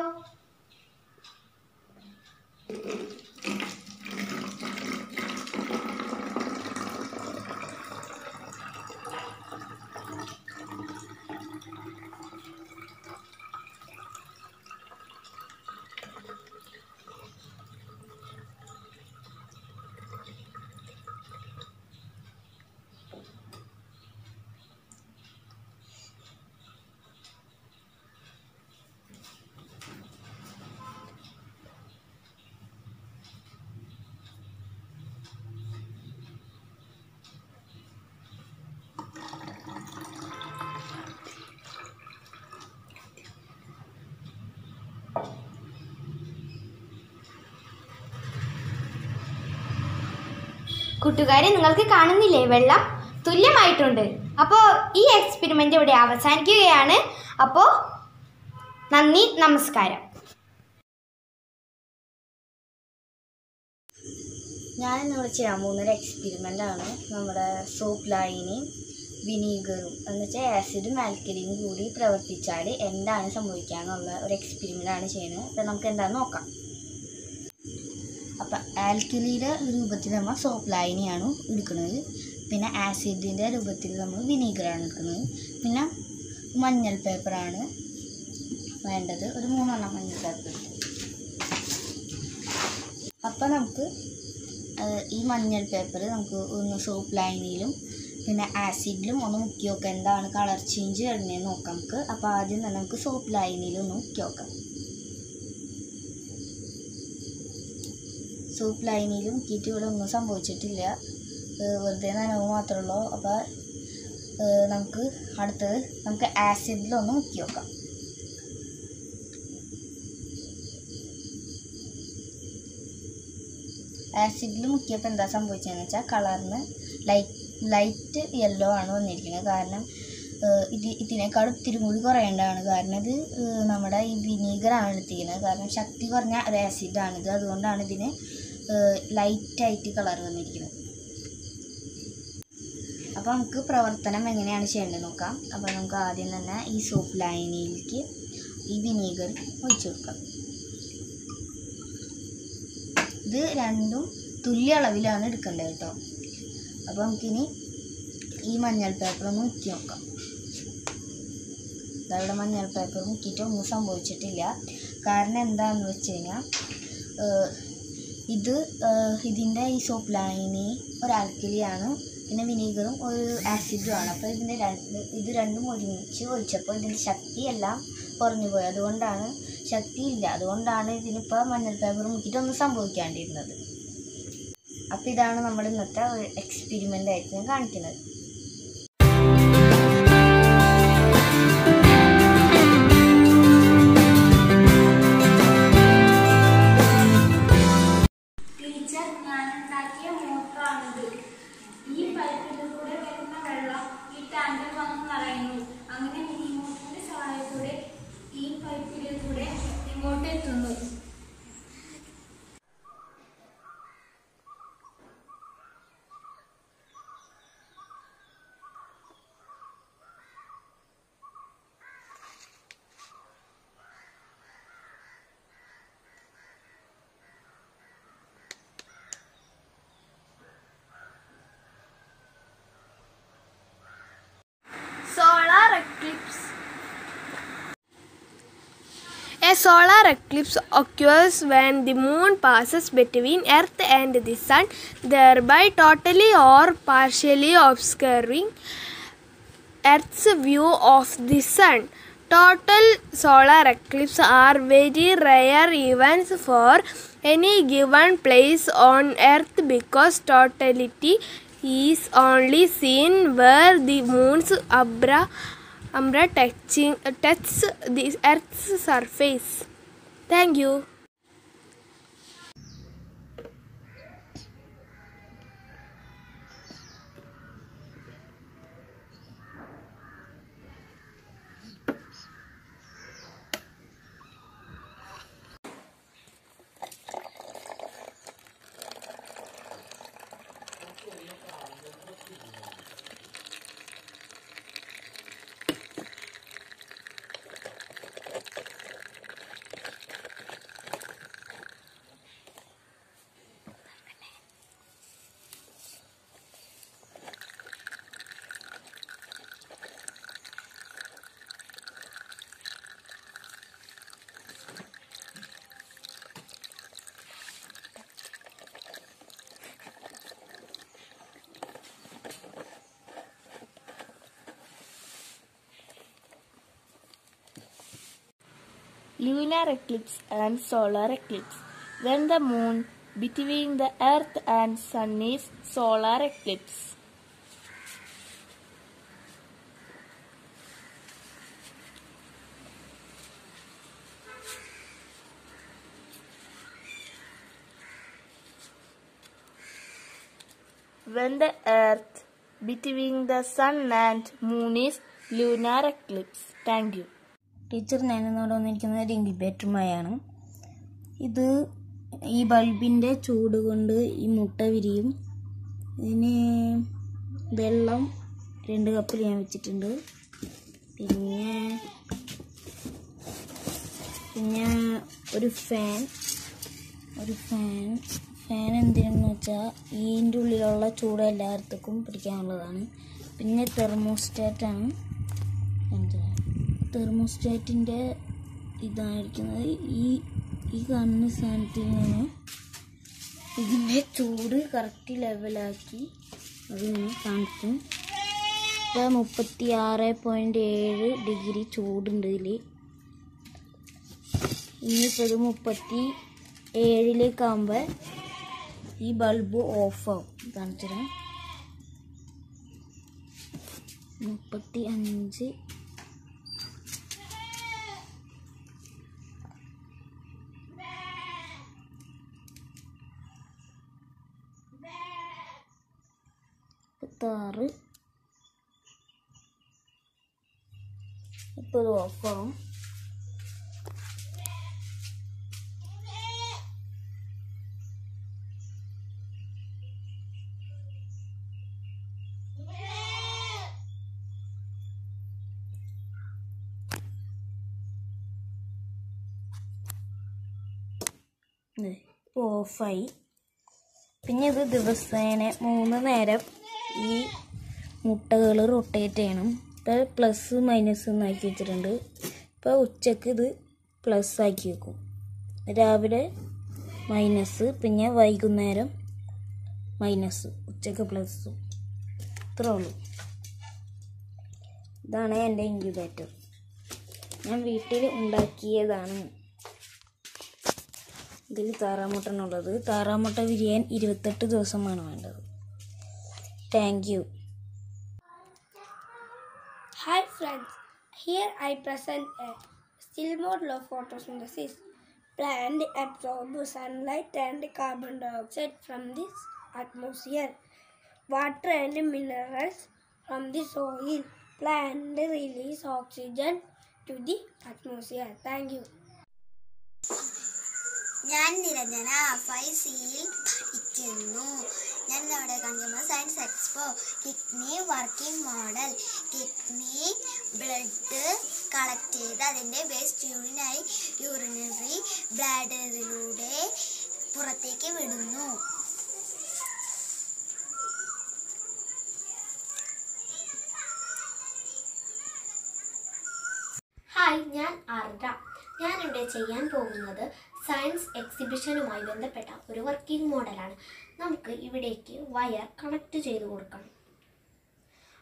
കൂട്ടുകാരെ നിങ്ങൾക്ക് കാണുന്നില്ലേ? വെള്ളം തുല്യമായിട്ടുണ്ട്. അപ്പോൾ ഈ എക്സ്പെരിമെന്റ് ഇവിടെ അവസാനിക്കുകയാണ്. അപ്പോൾ നന്ദി നമസ്കാരം. ഞാൻ ഇന്നിവിടെ ചെയ്യാൻ പോകുന്നൊരു എക്സ്പെരിമെന്റാണ് നമ്മുടെ സോപ്പ് ലായനിയും വിനീഗറും എന്ന് വെച്ചാൽ ആസിഡും ആൽക്കലിയും കൂടി പ്രവർത്തിച്ചാൽ എന്താണ് സംഭവിക്കുക എന്നുള്ള ഒരു എക്സ്പെരിമെന്റാണ് ചെയ്യുന്നത്. അപ്പം നമുക്ക് എന്താണെന്ന് നോക്കാം. ആൽക്കലിയുടെ രൂപത്തിൽ നമ്മൾ സോപ്പ് ലൈനിയാണ് എടുക്കുന്നത്. പിന്നെ ആസിഡിന്റെ രൂപത്തിൽ നമ്മൾ വിനീഗറാണ് എടുക്കുന്നത്. പിന്നെ മഞ്ഞൾ പേപ്പറാണ് വേണ്ടത്. ഒരു മൂന്നെണ്ണം മഞ്ഞൾ പേപ്പർ അപ്പം നമുക്ക് ഈ മഞ്ഞൾ പേപ്പർ നമുക്ക് ഒന്ന് സോപ്പ് ലൈനിയിലും പിന്നെ ആസിഡിലും ഒന്ന് മുക്കി നോക്കാം എന്താണ് കളർ ചേഞ്ച് വരുന്നതെന്ന് നോക്കാം നമുക്ക്. അപ്പോൾ ആദ്യം തന്നെ നമുക്ക് സോപ്പ് ലൈനിൽ ഒന്ന് മുക്കി നോക്കാം സോപ്പ് ലൈനിലും മുക്കിയിട്ട് ഒന്നും സംഭവിച്ചിട്ടില്ല. വെറുതെ നനവ് മാത്രമേ ഉള്ളൂ അപ്പോൾ നമുക്ക് അടുത്തത് നമുക്ക് ആസിഡിലൊന്ന് മുക്കി നോക്കാം ആസിഡിൽ മുക്കിയപ്പോൾ എന്താ സംഭവിച്ചതെന്ന് വെച്ചാൽ കളറിന് ലൈറ്റ് ലൈറ്റ് യെല്ലോ ആണ് വന്നിരിക്കുന്നത്. കാരണം ഇത് ഇതിനേക്കാൾ ഇത്തിരി കൂടി കുറയേണ്ടതാണ്. കാരണം ഇത് നമ്മുടെ ഈ വിനീഗറാണ് എടുത്തിരിക്കുന്നത്. കാരണം ശക്തി കുറഞ്ഞ ഒരു ആസിഡാണിത്. അതുകൊണ്ടാണ് ഇതിന് ലൈറ്റായിട്ട് കളർ വന്നിരിക്കുന്നത്. അപ്പോൾ നമുക്ക് പ്രവർത്തനം എങ്ങനെയാണ് ചെയ്യേണ്ടത് നോക്കാം. അപ്പോൾ നമുക്ക് ആദ്യം തന്നെ ഈ സോപ്പ് ലൈനിലേക്ക് ഈ വിനീഗർ ഒഴിച്ചു കൊടുക്കാം. ഇത് രണ്ടും തുല്യ അളവിലാണ് എടുക്കേണ്ടത് കേട്ടോ. അപ്പോൾ നമുക്കിനി ഈ മഞ്ഞൾ പേപ്പർ ഒന്ന് മുക്കി നോക്കാം. ഇതവിടെ മഞ്ഞൾ പേപ്പർ മുക്കിയിട്ട് ഒന്നും സംഭവിച്ചിട്ടില്ല. കാരണം എന്താണെന്ന് വെച്ച് കഴിഞ്ഞാൽ ഇത് ഇതിന്റെ ഈ സോപ്പ് ലൈനി ഒരു ആൽക്കലിയാണ് പിന്നെ വിനീഗറും ഒരു ആസിഡുമാണ് അപ്പോൾ ഇതിന്റെ രണ്ട് ഇത് രണ്ടും ഒരുമിച്ച് ഒഴിച്ചപ്പോൾ ഇതിന്റെ ശക്തിയെല്ലാം കുറഞ്ഞു പോയി. അതുകൊണ്ടാണ് ശക്തിയില്ല. അതുകൊണ്ടാണ് ഇതിനിപ്പോൾ മഞ്ഞൾ പേപ്പർ മുക്കിയിട്ടൊന്നും സംഭവിക്കാണ്ടിരുന്നത്. അപ്പോൾ ഇതാണ് നമ്മൾ ഇന്നത്തെ ഒരു എക്സ്പെരിമെന്റ് ആയിട്ട് ഞാൻ കാണിക്കുന്നത്. Solar eclipse occurs when the moon passes between Earth and the sun, thereby totally or partially obscuring Earth's view of the sun. Total solar eclipses are very rare events for any given place on Earth because totality is only seen where the moon's umbra, umbra touching, uh, touches the Earth's surface. Thank you. Lunar eclipse and solar eclipse. When the moon between the earth and sun is solar eclipse. When the earth between the sun and moon is lunar eclipse. Thank you. Teacher ഞാനിന്നോട് വന്നിരിക്കുന്നത് ഒരു ഇൻക്യുബേറ്ററുമായാണ്. ഇത് ഈ ബൾബിന്റെ ചൂട് കൊണ്ട് ഈ മുട്ട വിരിയും. ഇതിന് വെള്ളം രണ്ട് കപ്പിൽ ഞാൻ വെച്ചിട്ടുണ്ട്. പിന്നെ പിന്നെ ഒരു ഫാൻ. ഒരു ഫാൻ. ഫാൻ എന്തിനെന്ന് വെച്ചാൽ ഈന്റെ ഉള്ളിലുള്ള ചൂട് എല്ലായിടത്തേക്കും പിടിക്കാനുള്ളതാണ്. പിന്നെ തെർമോസ്റ്റാറ്റാണ്. തെർമോസ്റ്റാറ്റിന്റെ ഇതായിരിക്കുന്നത്. ഈ ഈ കാണുന്ന സാധനത്തിൽ നിന്ന് ഇതിന്റെ ചൂട് കറക്റ്റ് ലെവലാക്കി അതിന് കാണിച്ചു ഇപ്പോൾ മുപ്പത്തി ആറ് പോയിന്റ് ഏഴ് ഡിഗ്രി ചൂടുണ്ട് ഇതിൽ ഇനിയിപ്പോൾ മുപ്പത്തി ഏഴിലേക്കാകുമ്പോൾ ഈ ബൾബ് ഓഫാവും. കാണിച്ചുതരാം. മുപ്പത്തി അഞ്ച് bỏ ഓഫായി. പിന്നെ ഇത് ദിവസേന മൂന്ന് നേരം ഈ മുട്ടകൾ റൊട്ടേറ്റ് ചെയ്യണം. ഇപ്പോൾ പ്ലസ് മൈനസ് എന്നാക്കി വെച്ചിട്ടുണ്ട്. ഇപ്പോൾ ഉച്ചയ്ക്ക് ഇത് പ്ലസ് ആക്കി വെക്കും. രാവിലെ മൈനസ് പിന്നെ വൈകുന്നേരം മൈനസ് ഉച്ചയ്ക്ക് പ്ലസ്സും ഇത്രേ ഉള്ളൂ. ഇതാണ് എന്റെ ഇൻക്യുബേറ്റർ ഞാൻ വീട്ടിൽ ഉണ്ടാക്കിയതാണ്. ഇതിൽ താറാമുട്ടനുള്ളത് താറാമുട്ട വിരിയാൻ ഇരുപത്തെട്ട് ദിവസമാണ് വേണ്ടത്. Thank you Hi friends, here I present a still model of photosynthesis. Plant absorb sunlight and carbon dioxide from this atmosphere. Water and minerals from the soil. Plant release oxygen to the atmosphere. Thank you. ഞാൻ Niranjana five സിയിൽ പഠിക്കുന്നു ഞാൻ ഇവിടെ കാണിക്കുന്നത് science expo kidney working model kidney blood collect ചെയ്ത് അതിന്റെ waste യൂറിനായി urinary ബ്ലാഡറിലൂടെ പുറത്തേക്ക് വിടുന്നു. ഹായ് ഞാൻ ആർദ്ര ഞാനിവിടെ ചെയ്യാൻ പോകുന്നത് സയൻസ് എക്സിബിഷനുമായി ബന്ധപ്പെട്ട ഒരു വർക്കിംഗ് മോഡലാണ്. നമുക്ക് ഇവിടേക്ക് വയർ കണക്ട് ചെയ്ത് കൊടുക്കണം.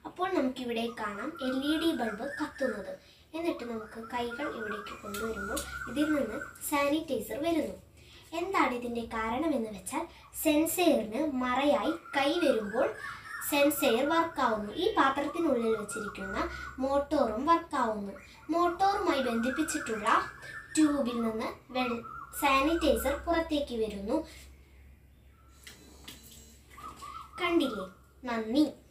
അപ്പോൾ നമുക്കിവിടെ കാണാം എൽ ഇ ഡി ബൾബ് കത്തുന്നത്. എന്നിട്ട് നമുക്ക് കൈകൾ ഇവിടേക്ക് കൊണ്ടുവരുമ്പോൾ ഇതിൽ നിന്ന് സാനിറ്റൈസർ വരുന്നു. എന്താണ് ഇതിന്റെ കാരണമെന്ന് വെച്ചാൽ സെൻസെയറിന് മറയായി കൈ വരുമ്പോൾ സെൻസെയർ വർക്കാവുന്നു. ഈ പാത്രത്തിനുള്ളിൽ വെച്ചിരിക്കുന്ന മോട്ടോറും വർക്കാവുന്നു. മോട്ടോറുമായി ബന്ധിപ്പിച്ചിട്ടുള്ള ട്യൂബിൽ നിന്ന് വെൾ സാനിറ്റൈസർ പുറത്തേക്ക് വരുന്നു. കണ്ടില്ലേ? നന്ദി.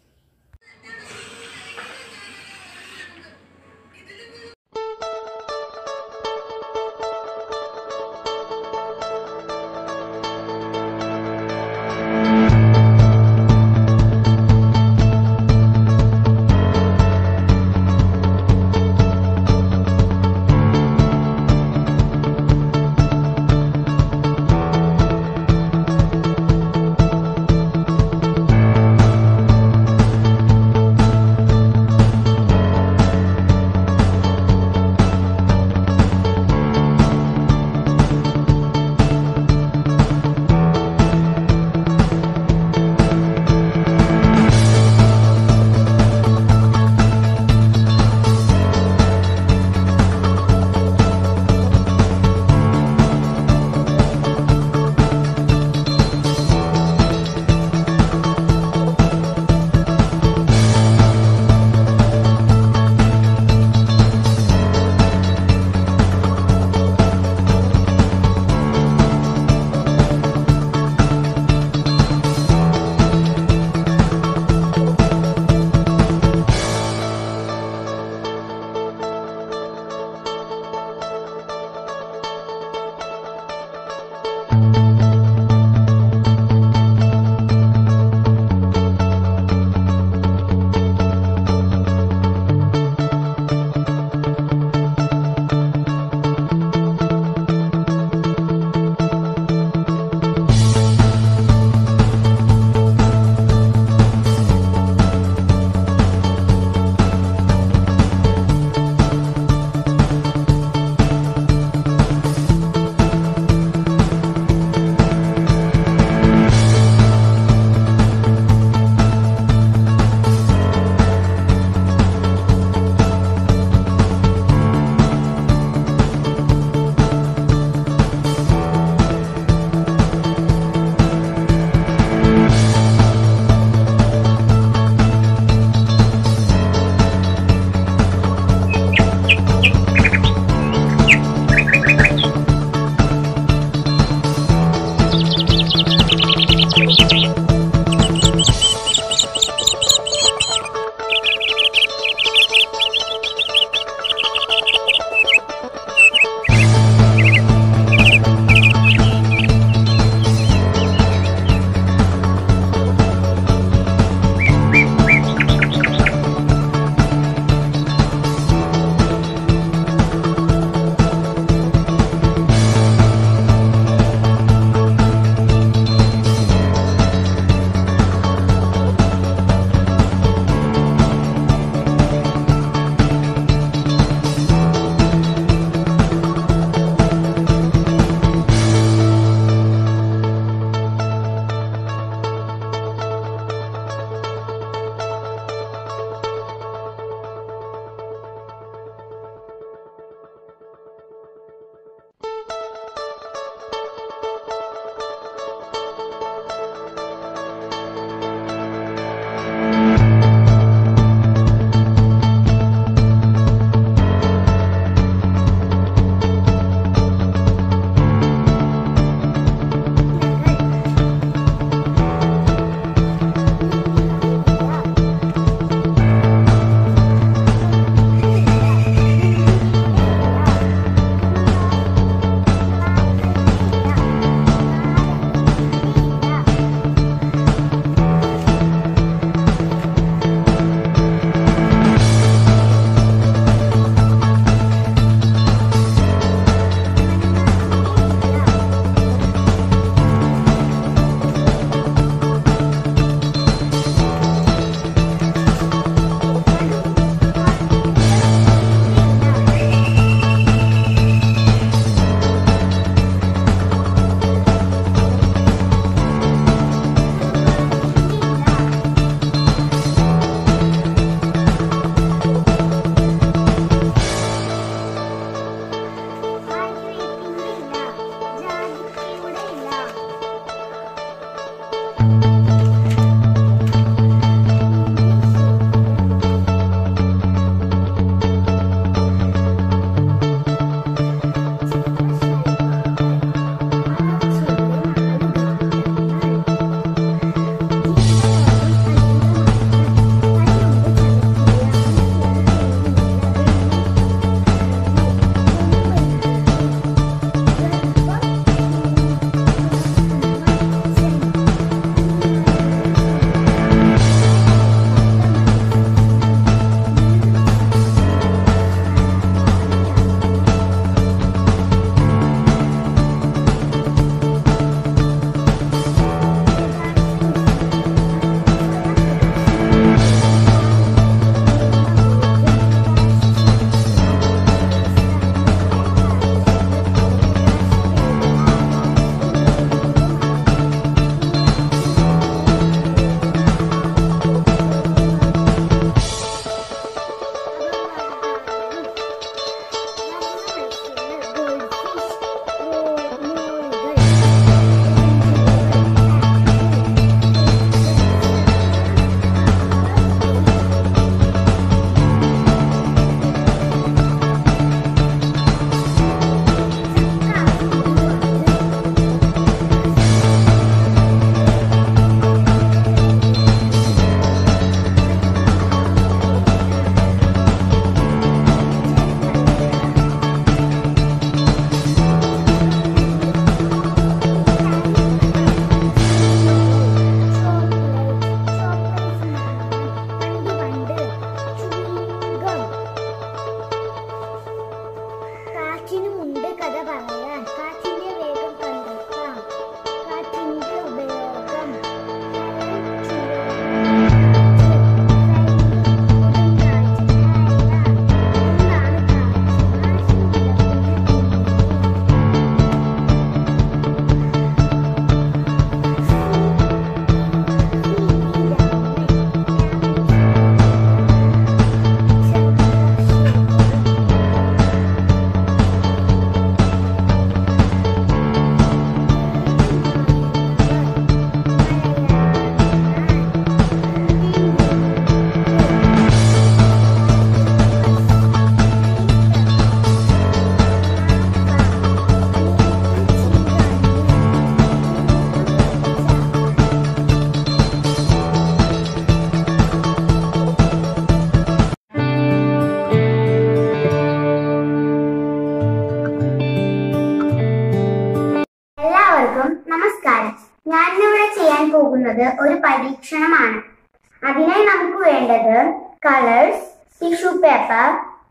കളേഴ്സ് ടിഷ്യൂ പേപ്പർ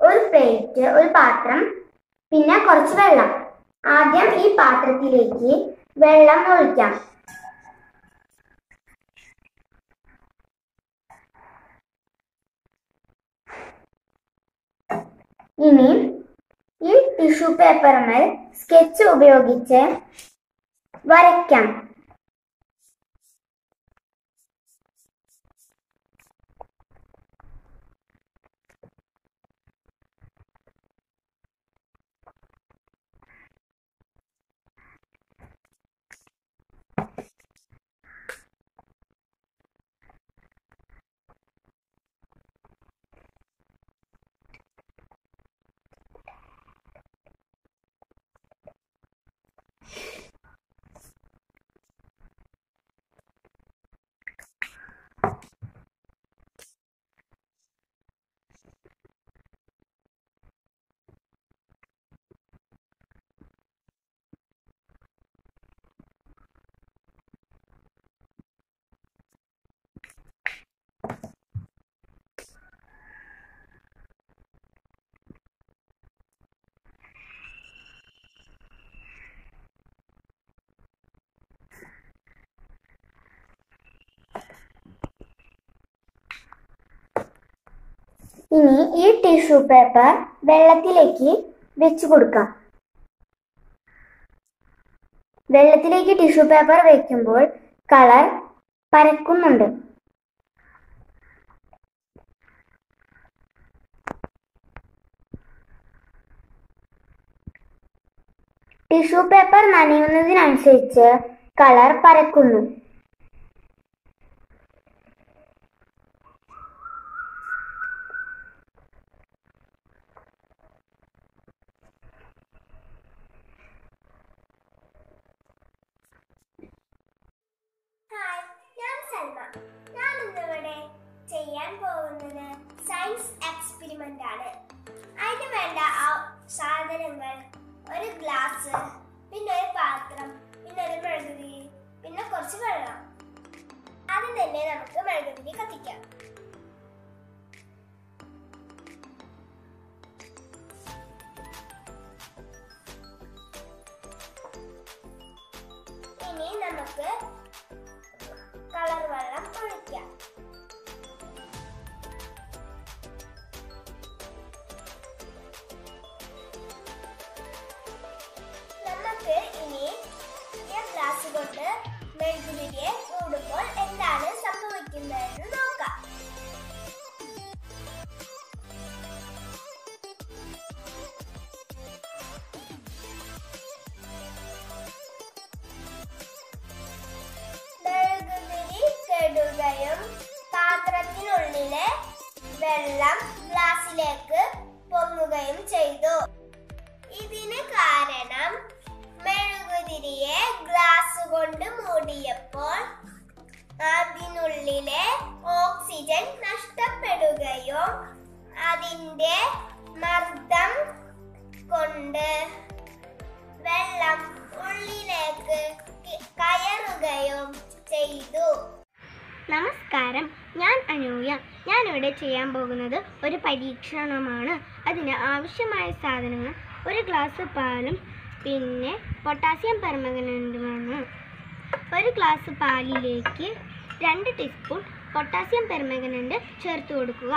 ഒരു പ്ലേറ്റ് ഒരു പാത്രം പിന്നെ കുറച്ച് വെള്ളം. ആദ്യം ഈ പാത്രത്തിലേക്ക് വെള്ളം ഒഴിക്കാം. ഇനി ഈ ടിഷ്യൂ പേപ്പറിന്മേൽ സ്കെച്ച് ഉപയോഗിച്ച് വരയ്ക്കാം ഇനി ഈ ടിഷ്യൂ പേപ്പർ വെള്ളത്തിലേക്ക് വെച്ചു കൊടുക്കാം. വെള്ളത്തിലേക്ക് ടിഷ്യൂ പേപ്പർ വെക്കുമ്പോൾ കളർ പരക്കുന്നുണ്ട്. ടിഷ്യൂ പേപ്പർ നനയുന്നതിനനുസരിച്ച് കളർ പരക്കുന്നു. അതിന്റെ മർദ്ദം കൊണ്ട് വെള്ളം ഉള്ളിലേക്ക് കയറുകയും ചെയ്തു. നമസ്കാരം. ഞാൻ അനൂയ. ഞാനിവിടെ ചെയ്യാൻ പോകുന്നത് ഒരു പരീക്ഷണമാണ്. അതിന് ആവശ്യമായ സാധനങ്ങൾ ഒരു ഗ്ലാസ് പാലും പിന്നെ പൊട്ടാസ്യം പെർമഗനന്റുമാണ് ഒരു ഗ്ലാസ് പാലിലേക്ക് രണ്ട് ടീസ്പൂൺ പൊട്ടാസ്യം പെർമഗനന്റ് ചേർത്ത് കൊടുക്കുക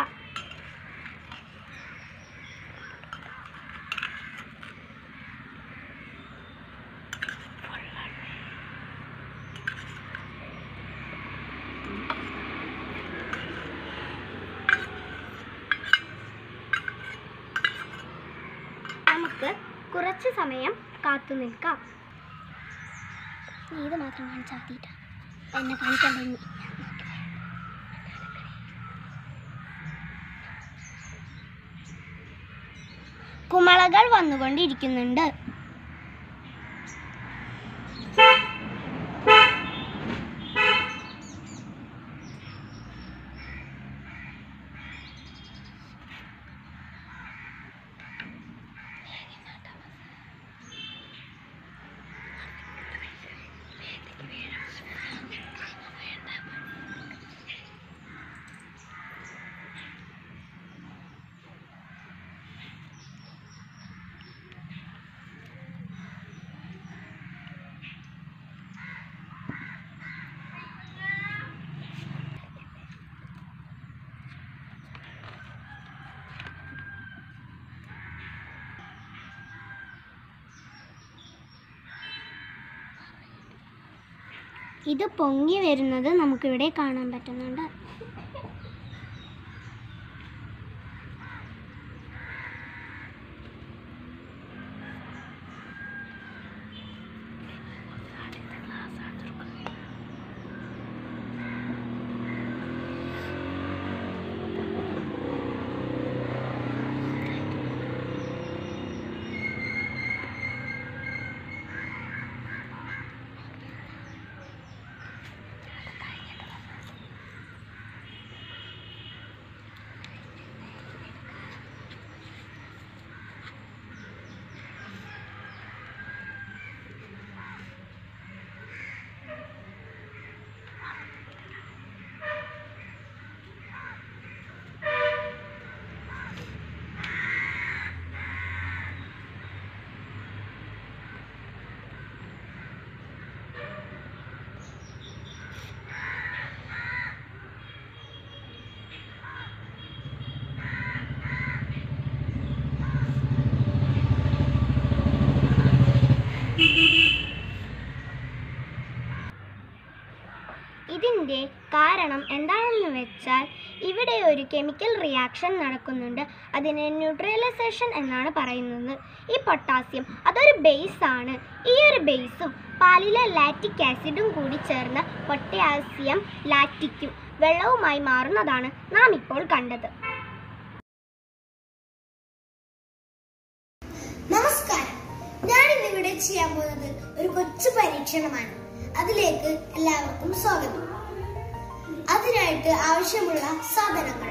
നമുക്ക് കുറച്ച് സമയം കാത്തു നിൽക്കാം. ഇത് മാത്രം കാണിച്ചാൽ എന്നെ കാണിക്കാൻ തുടങ്ങി കുമളകൾ വന്നുകൊണ്ടിരിക്കുന്നുണ്ട്. ഇത് പൊങ്ങി വരുന്നത് നമുക്കിവിടെ കാണാൻ പറ്റുന്നുണ്ട് ഇതിന്റെ കാരണം എന്താണെന്ന് വെച്ചാൽ ഇവിടെ ഒരു കെമിക്കൽ റിയാക്ഷൻ നടക്കുന്നുണ്ട്. അതിനെ ന്യൂട്രലൈസേഷൻ എന്നാണ് പറയുന്നത്. ഈ പൊട്ടാസ്യം അതൊരു ബേസ് ആണ്. ഈ ഒരു ബേസും പാലിലെ ലാറ്റിക് ആസിഡും കൂടി ചേർന്ന് പൊട്ടാസ്യം ലാറ്റിക്കും വെള്ളവുമായി മാറുന്നതാണ് നാം ഇപ്പോൾ കണ്ടത്. നമസ്കാരം. ഞാൻ ഇന്നിവിടെ ചെയ്യാൻ പോകുന്നത് ഒരു കൊച്ചു പരീക്ഷണമാണ്. അതിലേക്ക് എല്ലാവർക്കും സ്വാഗതം. അതിനായിട്ട് ആവശ്യമുള്ള സാധനങ്ങൾ.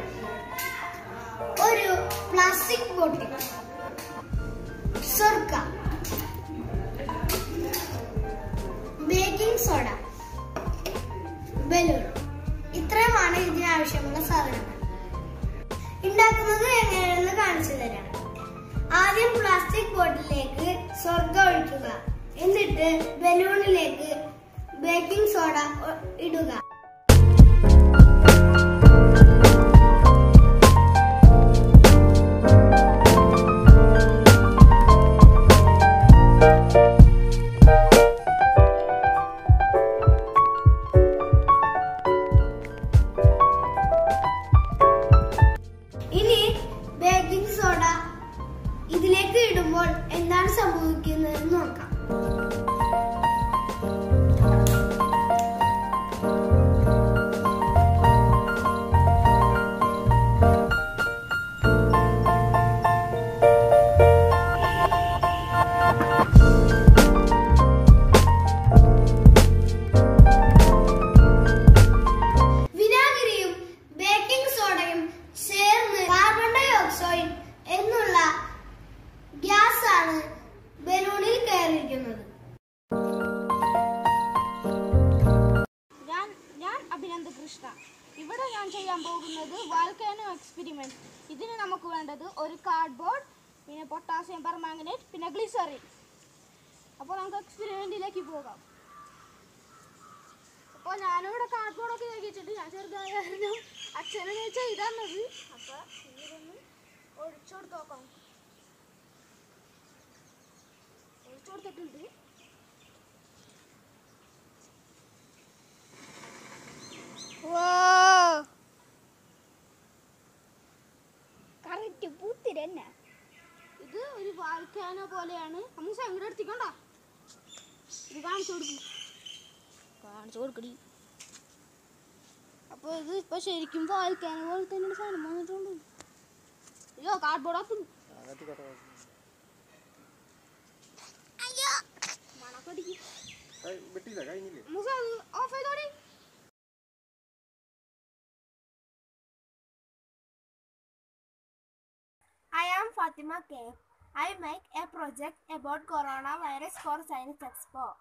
ഒരു പ്ലാസ്റ്റിക് ബോട്ടിൽ സ്വർക്ക ബേക്കിംഗ് സോഡ ബലൂൺ. ഇത്രയുമാണ് ഇതിനാവശ്യമുള്ള സാധനങ്ങൾ. ഉണ്ടാക്കുന്നത് എങ്ങനെയാണെന്ന് കാണിച്ചു തരാം. ആദ്യം പ്ലാസ്റ്റിക് ബോട്ടിലേക്ക് സ്വർഗ ഒഴിക്കുക. എന്നിട്ട് ബലൂണിലേക്ക് ബേക്കിംഗ് സോഡ ഇടുക. നമുക്ക് വേണ്ടത് ഒരു കാർഡ്ബോർഡ് പിന്നെ പൊട്ടാസ്യം പെർമാംഗനേറ്റ് പിന്നെ ഗ്ലിസറിൻ അപ്പോൾ നമുക്ക് എക്സ്പെരിമെന്റിലേക്ക് പോകാം. അപ്പോൾ ഞാനിവിടെ കാർഡ്ബോർഡൊക്കെ കഴിച്ചിട്ട് ഞാൻ ചെറുതായ കാരണം അച്ഛനെ ഇതാണത് അപ്പോൾ ഇതൊന്ന് ഒഴിച്ചോടുത്ത് നോക്കാം ഒഴിച്ചോടുത്തിട്ടുണ്ട് കറക്റ്റ് പൂത്തിരന്നെ ഇത് ഒരു വാൽക്കാന പോലെയാണ്. നമുക്ക് സങ്കടം എടുത്തിക്കണ്ട. ഇത് കാണിച്ചു കൊടുക്കും. കാണിച്ചു കൊടുക്കടി. അപ്പൊ ഇത് ഇപ്പൊ ശരിക്കും വാൽക്കാന പോലെ തന്നെ സാധനം വന്നിട്ടുണ്ട്. അയ്യോ കാർഡ്ബോർഡ് ആക്കും അയ്യോ. മണക്കടിക്കും. ഓഫ് ചെയ്തോടി I am Fatima K. I make a project about coronavirus for Science Expo.